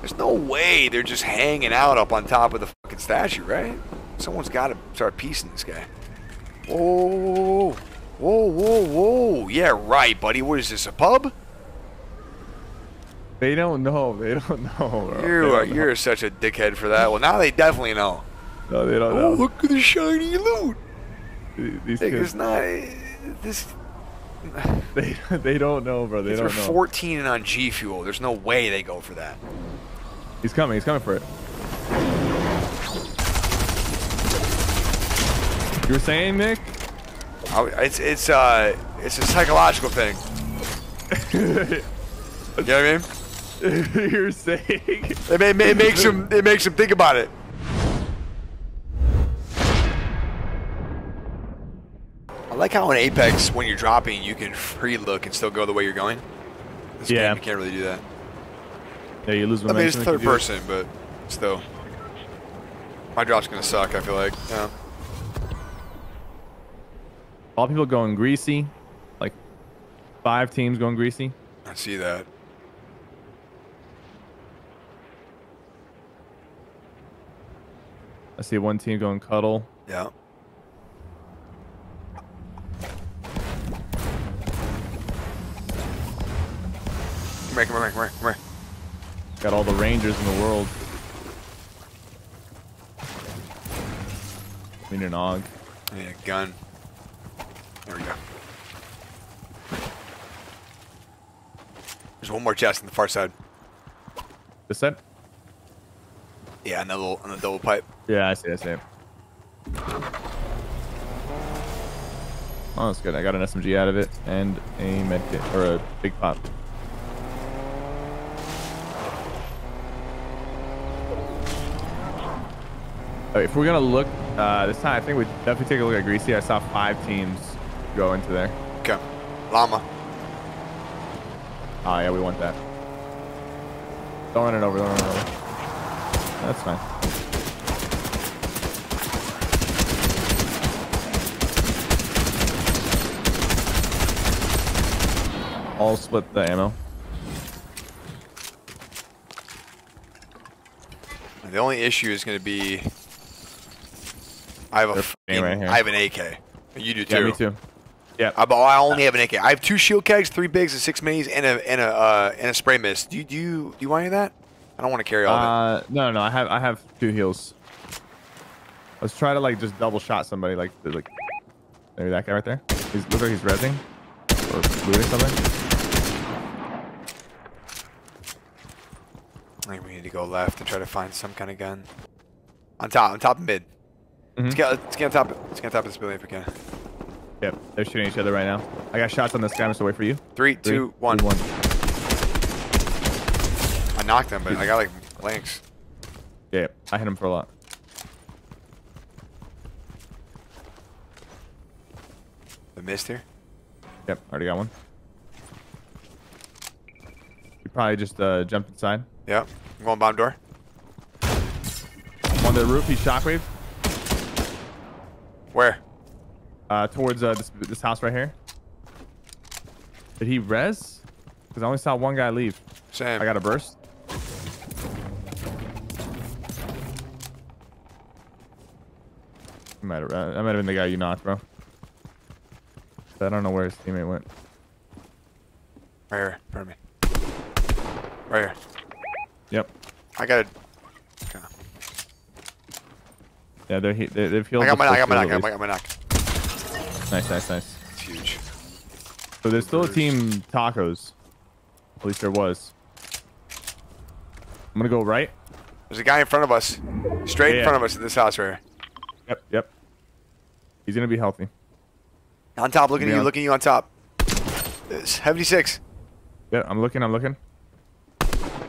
There's no way they're just hanging out up on top of the fucking statue, right? Someone's got to start piecing this guy. Whoa, whoa, whoa, whoa! Yeah, right, buddy. What is this? A pub? They don't know. They don't know. Bro. Don't know. you're such a dickhead for that. Well, now they definitely know. No, they don't Oh, know. look at the shiny loot. These Like, It's not eh, this. they, they don't know, bro. They don't know. 14 and on G Fuel. There's no way they go for that. He's coming. He's coming for it. You were saying, Nick? I- It's it's uh it's a psychological thing. You know what I mean? You're saying. It, it makes them it makes them think about it. I like how in Apex, when you're dropping, you can free look and still go the way you're going. This Yeah. game, you can't really do that. Yeah, you lose I mean, it's third person, but still. My drop's gonna suck, I feel like. Yeah. All people going greasy. Like five teams going greasy. I see that. I see one team going cuddle. Yeah. Come here, come here, come here, come here. Got all the rangers in the world. We need an og. I need a gun. There we go. There's one more chest on the far side. This set? Yeah, on the little on the double pipe. Yeah, I see. I see. Oh, that's good. I got an SMG out of it and a med kit or a big pop. If we're gonna look uh, this time, I think we definitely take a look at Greasy. I saw five teams go into there. Okay. Llama. Oh yeah, we want that. Don't run it over. Don't run it over. That's fine. I'll split the ammo. The only issue is going to be I have a fucking- right here. I have an AK. You do too. Yeah, me too. Yeah. I, I only have an AK. I have two shield kegs, three bigs, and six minis, and a and a uh, and a spray mist. Do you do you, do you want any of that? I don't want to carry all of Uh, no, no, I have I have two heals. Let's try to like just double shot somebody like like maybe that guy right there. He's looks like he's rezzing or looting something. I think we need to go left and try to find some kind of gun. On top, on top of mid. Let's, Mhm. get, on top. On top of this building if we can. Yep, they're shooting each other right now. I got shots on this guy. I'm just wait for you. Three, Three, two, one. two, one. I knocked him, but I got like blanks. Yeah, I hit him for a lot. The missed here. Yep, already got one. You probably just uh, jumped inside. Yep. I'm going bomb door. On the roof, he shockwave Where? uh, towards uh, this, this house right here. Did he res? Because I only saw one guy leave. Same. I got a burst. I Might have, that might have been the guy you knocked, bro. I don't know where his teammate went. right here, in me. Right here. Yep. I got it. Okay. Yeah, they're, he- they, they've healed. I got my knock. I got my knock. I got my knock. Nice, nice, nice. It's huge. So there's still a team tacos. At least there was. I'm gonna go right. There's a guy in front of us, straight Yeah, in front yeah. of us in this house right here. Yep, yep. He's gonna be healthy. On top, looking at you, looking at you on top. It's 76. Yeah, I'm looking, I'm looking.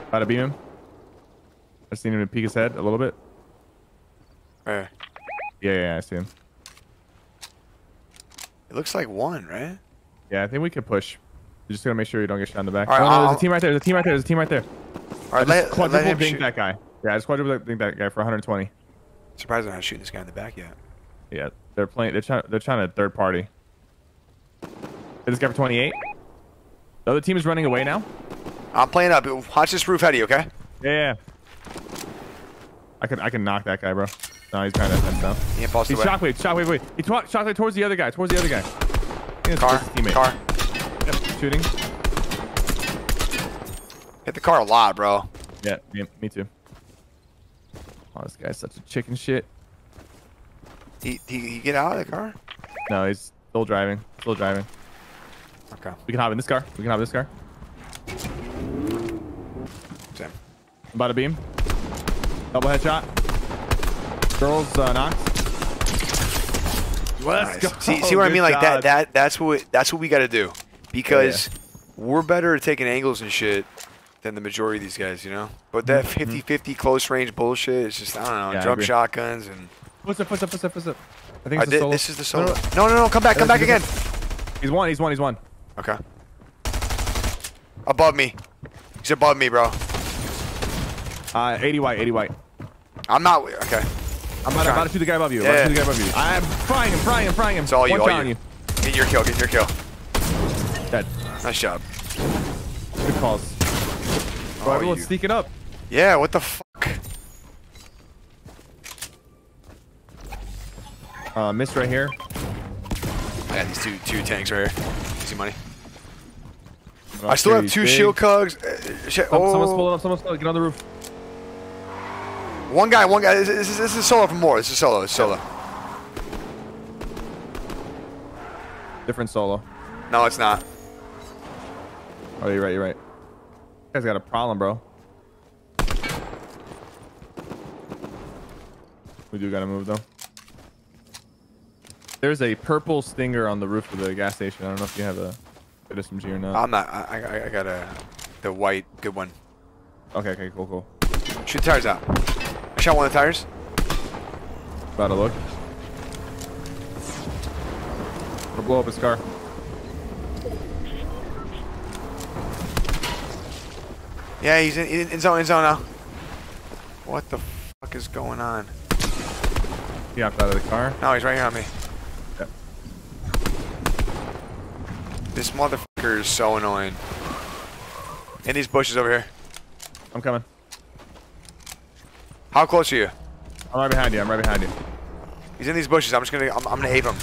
About to beam him. I just need him to peek his head a little bit. Right here. Yeah, yeah, I see him. It looks like one, right? Yeah, I think we could push. You just gotta make sure you don't get shot in the back. All right, oh, no, there's a team right there. There's a team right there. There's a team right there. All right, let, let quadruple dink shoot. that guy. Yeah, I just quadruple dink that guy for 120. Surprised I'm not shooting this guy in the back yet. Yeah, they're playing. They're trying. They're trying to third party. Hit this guy for 28. The other team is running away now. I'm playing up. Watch this roof heady, okay? Yeah. I can I can knock that guy, bro. No, he's trying to fence down. He impulsed He's away. shockwave, shockwave, wait. He twa- shockwave towards the other guy, towards the other guy. I think it's Car, his teammate. car. Yep, shooting. Hit the car a lot, bro. Yeah, me, me too. Oh, this guy's such a chicken shit. He, he, he get out of the car? No, he's still driving. Still driving. Okay. We can hop in this car. We can hop in this car. Same. About a beam. Double headshot. Girls uh, knocked. Let's Nice. go. See, see what I Good mean? Like that, job. that, that's what, that's what we got to do. Because we're better at taking angles and shit than the majority of these guys, you know? But that 50-50 close range bullshit is just, I don't know. Yeah, I drum shotguns and... What's up? What's up? What's up? What's up? I think I it's a did, solo. this is the No, solo. no, No, no, no, come back, come back again. He's one. He's one. He's one. Okay. Above me. He's above me, bro. Uh, 80 white. 80 white. I'm not, okay. I'm about, about to shoot the guy above you. Yeah. About to shoot the guy above you. I'm frying him. Frying him. Frying him. It's all you, one all you. on you. Get your kill, get your kill. Dead. Nice job. Good calls. Bro, Oh, everyone's you- sneaking up. Yeah, what the fuck? Uh, miss right here. I got these two two tanks right here. Easy money. I still have two big. shield kegs. Uh, shit. Some- Someone's Oh. pulling up. Someone's pulling. up. Get on the roof. One guy, one guy. This, is- this is solo from more. This is solo. It's solo. Different solo. No, it's not. Oh, you're right. You're right. This guy's got a problem, bro. We do gotta move though. There's a purple stinger on the roof of the gas station. I don't know if you have a good SMG or not. I'm not. I, I, I got a the white good one. okay, okay, cool, cool. Shoot the tires out. I shot one of the tires. About to look. Or blow up his car. Yeah, he's in, in, in zone. In zone now. What the fuck is going on? He hopped out of the car. No, he's right here on me. Yep. This motherfucker is so annoying. In these bushes over here. I'm coming. How close are you? I'm right behind you. I'm right behind you. He's in these bushes. I'm just gonna. I'm, I'm gonna ape him.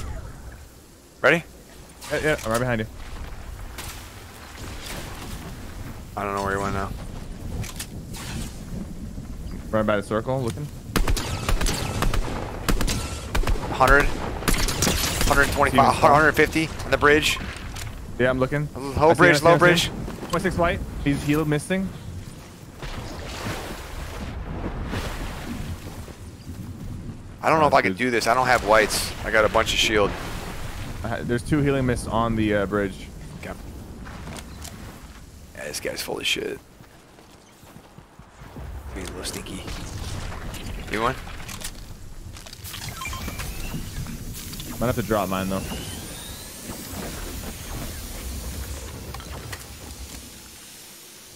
Ready? Yeah, yeah, I'm right behind you. I don't know where he went now. Right by the circle, looking. 100, 125, 150 on the bridge. Yeah, I'm looking. Low I bridge, low him, I see bridge. 26 white. He's healed, missing. I don't know if I can do this. I don't have whites. I got a bunch of shield. I There's two healing mists on the uh, bridge. Okay. Yeah, this guy's full of shit. Being a little stinky. You want? Might have to drop mine though. I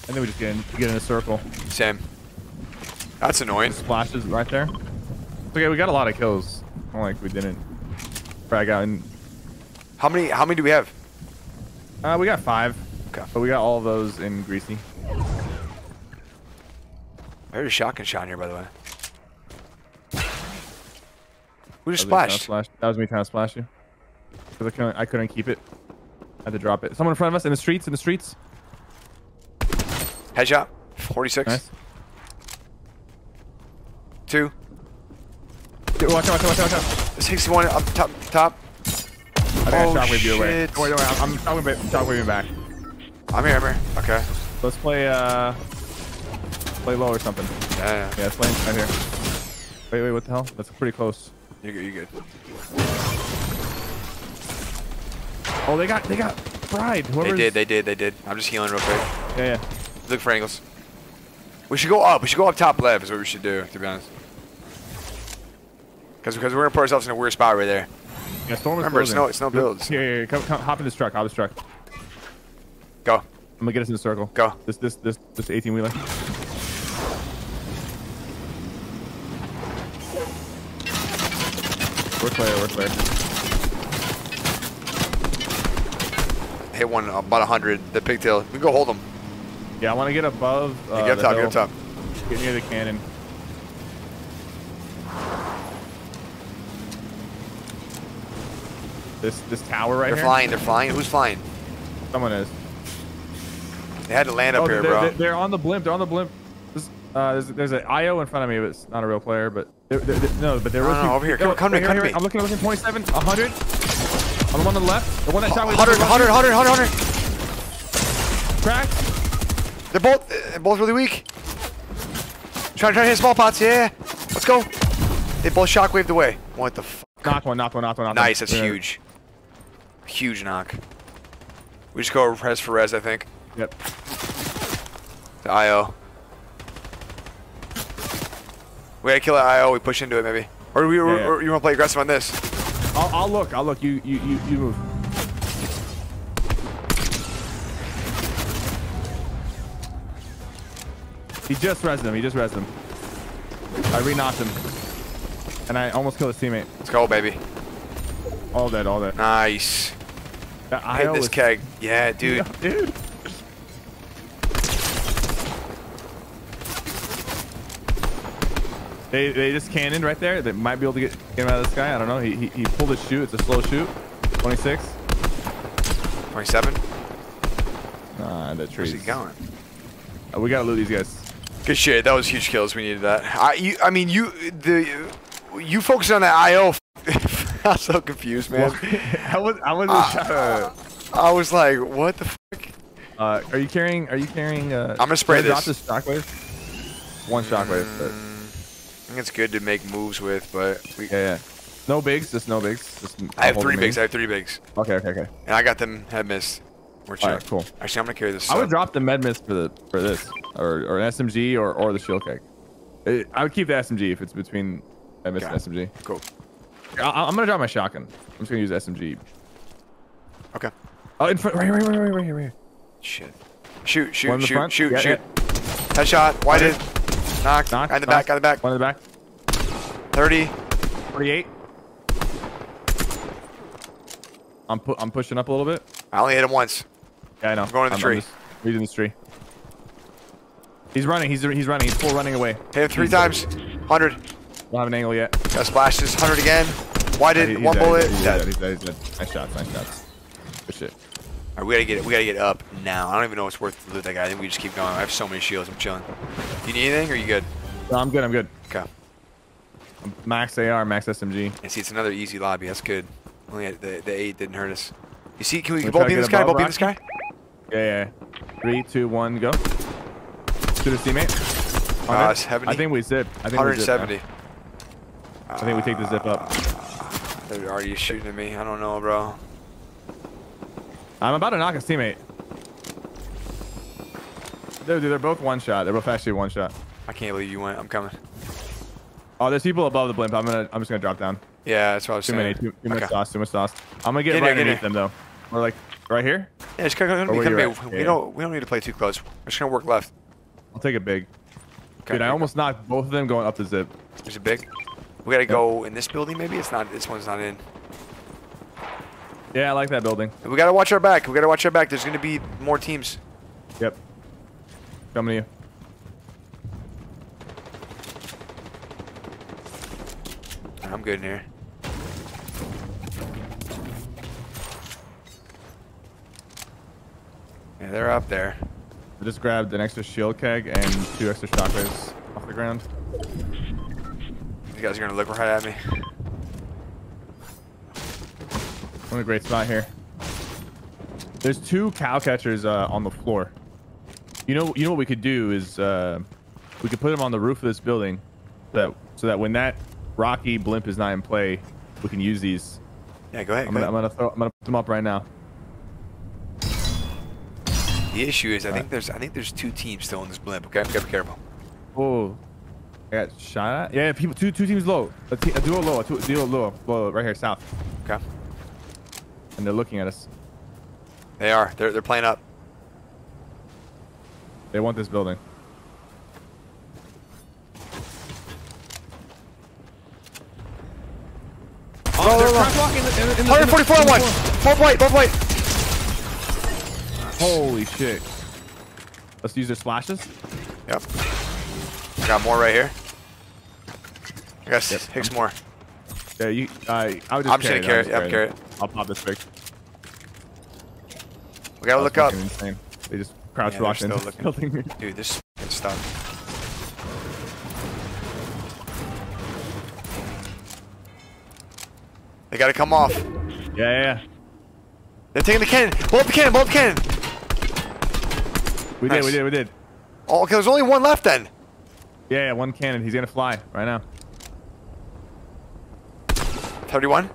think we just get in, get in a circle. Same. That's annoying. Splashes right there. Okay, we got a lot of kills. Like we didn't frag out. And, How many? How many do we have? uh, we got five, Okay. but we got all of those in greasy. I heard a shotgun shot here, by the way. Who just That was me trying to splashed? splash- That was me trying to splash you. Because I couldn't, I couldn't keep it. I had to drop it. Someone in front of us in the streets. In the streets. Headshot. 46. Nice. Two. Dude, watch out! Watch out! Watch out! Watch out! 61 up top. Top. I think Oh, I shockwave you away. Don't worry, don't worry. I'm, I'm shockwave- shockwaving back. I'm here. I'm here. Okay. Let's play. Uh, play low or something. Yeah, yeah. Yeah, it's playing right here. Wait, wait, what the hell? That's pretty close. You're good. You're good. Oh, they got, they got fried. They did. They did. They did. I'm just healing real quick. Yeah, yeah. Look for angles. We should go up. We should go up top left. Is what we should do. To be honest. Because because we're gonna put ourselves in a weird spot right there. Yeah, storm is Remember, it's no- it's no builds. Here, here, here. Come, come, hop in this truck. Hop in this truck. Go. I'm gonna get us in the circle. Go. This, this, this, this 18 wheeler. We're clear. We're clear. Hit one about 100. The pigtail. We can go hold them. Yeah, I want to get above. Uh, get up the top. hill. Get up top. Get near the cannon. This this tower right here. They're here. flying. They're flying. Who's flying? Someone is. They had to land up oh, here, they're, bro. They're, on the blimp. They're on the blimp. This, uh, there's, there's an IO in front of me, but it's not a real player. But they're, they're, no, but they're No, no, people- over here. Come- no, come to me, right come here, to me. I'm looking, looking. 27, 100. I'm the one on the left. The one that shot me. 100, 100, 100, 100, 100. Cracked. They're both, they're both really weak. Trying, trying to hit small pots. Yeah. Let's go. They both shockwaved away. What the f? Knock one. Knock one. Knock one. Knock Nice. one. That's Yeah. huge. Huge knock. We just go res for res, I think. Yep. The IO. We gotta kill that IO. We push into it, maybe. Or, we, or, yeah. or you wanna play aggressive on this? I'll, I'll look. I'll look. You you you you move. He just rezzed him. He just rezzed him. I re-knocked him. And I almost killed his teammate. Let's go, baby. All dead, all dead. Nice. That Hit this keg. Yeah, dude. Dude. They, they just cannoned right there. They might be able to get, get him out of the sky. I don't know. He, he, he pulled his chute. It's a slow chute. 26. 27. Nah, the Where's trees. he going? Uh, we gotta loot these guys. Good shit. That was huge kills. We needed that. I, you, I mean, you, the, you focused on that IO. I'm so confused, man. I was I wasn't Ah. to. I was like, what the fuck? Uh, are you carrying? Are you carrying? Uh, I'm gonna spray I Drop this. this shockwave. One shockwave. But I think it's good to make moves with, but we, yeah, yeah. No bigs. Just no bigs. Just I have three bigs. I have three bigs, Okay, okay, okay. and I got them head missed. We're chill. Cool. Actually, I'm gonna carry this. I would drop the med mist for the for this, or or an SMG or or the shield. Uh, I would keep the SMG if it's between med mist and SMG. Cool. I, I'm gonna drop my shotgun. I'm just gonna use SMG. Okay. Oh, in front, right, right, right, right, right here, right here. Shit. Shoot, shoot, in the shoot, front? shoot, Yeah, shoot. Headshot. Whited. Knock. Knock, Guy in the knock. back. Guy in the back. One in the back. 30. 48. I'm pu I'm pushing up a little bit. I only hit him once. Yeah, I know. I'm going to the tree. just reading this tree. He's running. He's he's running. He's full running away. Hit him three He's- times. 100. Don't have an angle yet. Got splashes. 100 again. Why did he's one dead, bullet. He's dead. dead. He's dead. He's dead. Nice shots. Nice shots. Good shit. Alright, we gotta get it. we gotta get up now. I don't even know what's worth to loot that guy. I think we just keep going. I have so many shields. I'm chilling. You need anything? Or are you good? No, I'm good. I'm good. Okay. Max AR, max SMG. And see, it's another easy lobby. That's good. Only had- the the eight didn't hurt us. You see? Can we We both try be to in get this guy? above Both be this guy? Yeah, yeah. Three, two, one, go. Shoot his teammate. Uh, 100. 70. I think we zip. I think we zip. 170. man. I think we take the zip up. They're already shooting at me. I don't know, bro. I'm about to knock his teammate. Dude, dude, they're both one shot. They're both actually one shot. I can't believe you went. I'm coming. Oh, there's people above the blimp. I'm gonna. I'm just gonna drop down. Yeah, that's what I was Too saying. many. Too, too much Okay. sauce. Too much sauce. I'm gonna get Get right in there, get underneath them though. We're like right here. Yeah, just come, come, come, you here. at? We Yeah. don't we don't need to play too close. We're just gonna work left. I'll take it big. Okay. Dude, I almost knocked both of them going up the zip. There's a big. We gotta go in this building. Maybe it's not. This one's not in. Yeah, I like that building. We gotta watch our back. We gotta watch our back. There's gonna be more teams. Yep. Coming to you. I'm good in here. Yeah, they're up there. I just grabbed an extra shield keg and two extra shockwaves off the ground. You guys are gonna look right at me. I'm in a great spot here. There's two cow catchers uh, on the floor. You know, you know what we could do is uh, we could put them on the roof of this building, that so that when that rocky blimp is not in play, we can use these. Yeah, go ahead. I'm go gonna, I'm gonna, throw, I'm gonna put them up right now. The issue is, I think there's, I think there's two teams still in this blimp. Okay, okay, be careful. Oh, I got shot at. Yeah, people, two, two teams low. A, te- a duo low, a two, duo low, low, right here south, Okay. and they're looking at us. They are. They're, they're playing up. They want this building. Low, low, they're low. crack walking in the- in the- in the- 144 on one. Both white. Both white. Holy shit. Let's use their splashes. Yep. I got more right here. I got Yep. six more. Yeah, you. Uh, I would just. I'm just carry gonna carry it. it. I'll Yeah, just carry it. I'll pop this quick. We gotta look up. Insane. They just crouch Yeah, rocked into still the building. Dude, this fucking stuff. They gotta come off. Yeah, yeah, yeah. They're taking the cannon. Blow up the cannon. Blow up the cannon. We Nice. did, we did, we did. Oh, okay, there's only one left then. Yeah, yeah, one cannon. He's gonna fly right now. 31.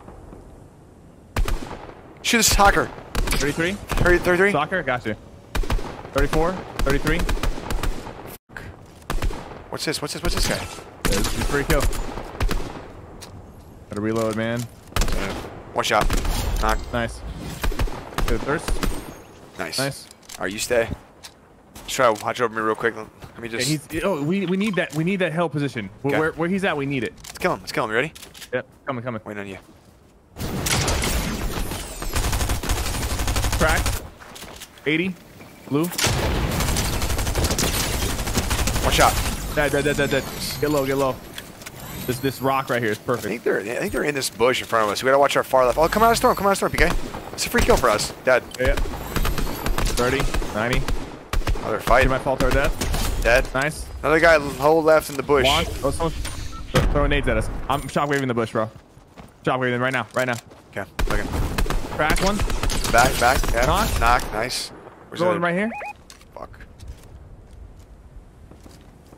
Shoot this soccer. 33. 30, 33. Soccer, got you. 34, 33. What's this? What's this? What's this guy? There's your free kill. Gotta reload, man. One shot. Knock. Nice. Good thirst. Nice. Nice. Alright, you stay. Just try to watch over me real quick. Let me Yeah, just. he's, oh, we, we need that. We need that hell position. Where, Okay. where, where he's at, we need it. Let's kill him. Let's kill him. You ready? Coming, coming. Waiting on you. Crack. 80. Blue. One shot. Dead, dead, dead, dead, dead. Get low, get low. This this rock right here is perfect. I think they're. I think they're in this bush in front of us. We gotta watch our far left. Oh, come out of storm. Come out of storm, PK. It's a free kill for us. Dead. Yeah. yeah. 30, 90. Oh, they're See my fault or death. Dead. Nice. Another guy whole left in the bush. Launch. Oh, throwing nades at us. I'm shockwaving the bush, bro. Shockwaving right now, right now. Okay. Looking. Crack one. Back. Back. Yeah. Knock. Knock. Nice. Where's Rolling right here. Fuck.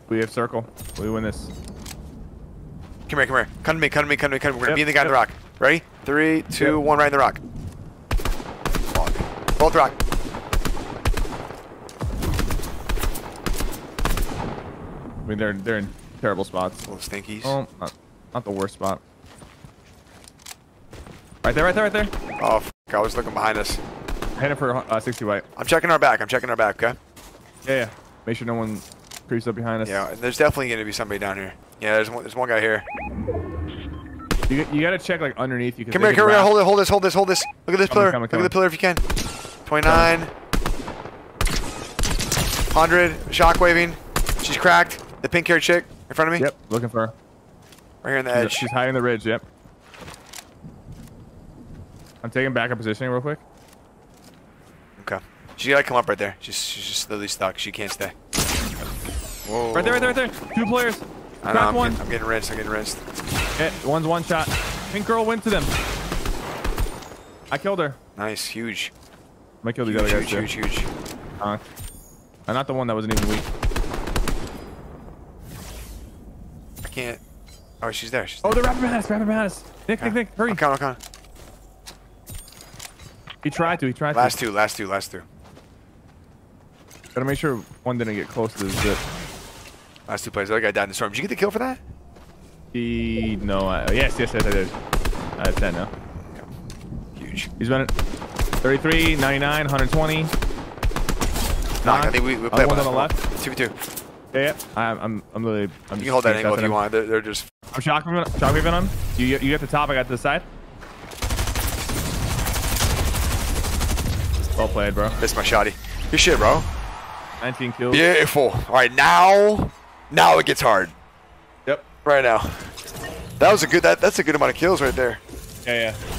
We have circle. We win this. Come here. Come here. Come to me. Come to me. Come to me. Come to me. We're gonna Yep, be in the guy in the rock. Ready? Three, two, Yep. one. Right in the rock. Fuck. The rock. I mean, they're they're in terrible spots. Little stinkies. Oh, not, not the worst spot. Right there, right there, right there. Oh. I was looking behind us. Heading for uh, 60 white. I'm checking our back. I'm checking our back. Okay. Yeah, yeah. Make sure no one creeps up behind us. Yeah. There's definitely gonna be somebody down here. Yeah. There's one. There's one guy here. You, you gotta check like underneath you. 'cause Come here, come here, hold it, hold this, hold this, hold this. Look at this Coming, pillar. coming, Look at the pillar if you can. 29. 100. Shock waving. She's cracked. The pink haired chick in front of me. Yep, looking for her. Right here on the She's, edge. she's hiding the ridge. Yep. I'm taking backup positioning real quick. Okay. She gotta come up right there. She's, she's just literally stuck. She can't stay. Whoa. Right there, right there, right there. Two players. I know, I'm, one. Getting, I'm getting rinsed. I'm getting rinsed. Yeah, one's one shot. Pink girl went to them. I killed her. Nice. Huge. I'm gonna kill these Huge, other guys huge, too. huge, huge. Uh, I'm not the one that wasn't even weak. I can't. Oh, she's there. She's Oh, they're wrapping behind us, wrapping behind us. Nick, Nick, Nick, hurry. I'm coming, I'm coming. He tried to, he tried to. Last two, last two, last two. Gotta make sure one didn't get close to the zip. Last two plays. The other guy died in the storm. Did you get the kill for that? He, no, I, yes, yes, yes, I did. I have 10 now. Huge. He's running 33, 99, 120. Knock. I think we, we Other play one one on the left. Two v two. Yeah, yeah. I'm, I'm, I'm literally. I'm You can hold that angle if you want. They're, they're just. I'm shock waving, shock waving on. You, you got the top. I got the side. Well played, bro. Missed my shotty. Good shit, bro. 19 kills. Beautiful. All right, now, now it gets hard. Yep. Right now. That was a good. That that's a good amount of kills right there. Yeah, yeah.